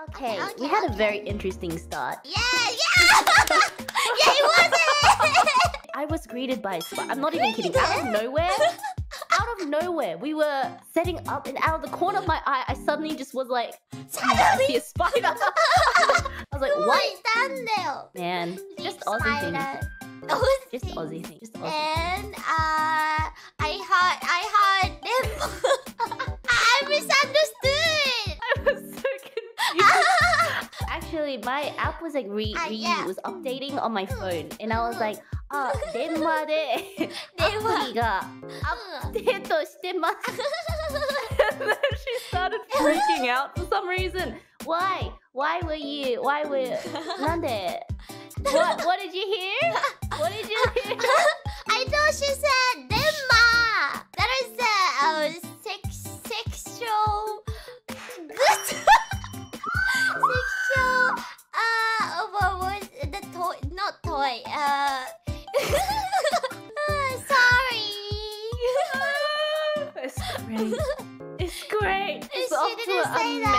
Okay, okay we had okay. a very interesting start. Yeah, yeah! yeah, it wasn't! I was greeted by a spider. I'm not even kidding. Out of nowhere. out of nowhere. We were setting up and out of the corner of my eye, I suddenly just was like, I see a spider. I was like, what? Man, just Aussie thing. Just Aussie thing. Just Aussie. And, uh... actually, my app was like re, ah, re- yeah. was updating on my phone, and I was mm. like, ah, demade, app ga update and then she started freaking out for some reason. Why? Why were you? Why were? Nande? What? What did you hear? Toy? Uh. sorry. it's great. It's great. It's to didn't say that.